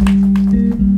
うん。